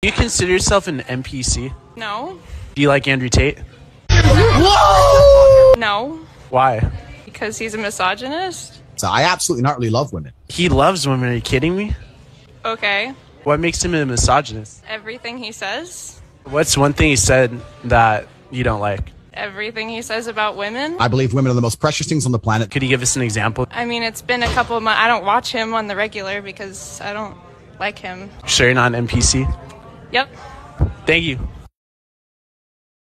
Do you consider yourself an NPC? No. Do you like Andrew Tate? No. Why? Because he's a misogynist? So I absolutely not really love women. He loves women. Are you kidding me? Okay. What makes him a misogynist? Everything he says? What's one thing he said that you don't like? Everything he says about women? I believe women are the most precious things on the planet. Could you give us an example? I mean, it's been a couple of months. I don't watch him on the regular because I don't like him. Sure, you're not an NPC. Yep. Thank you.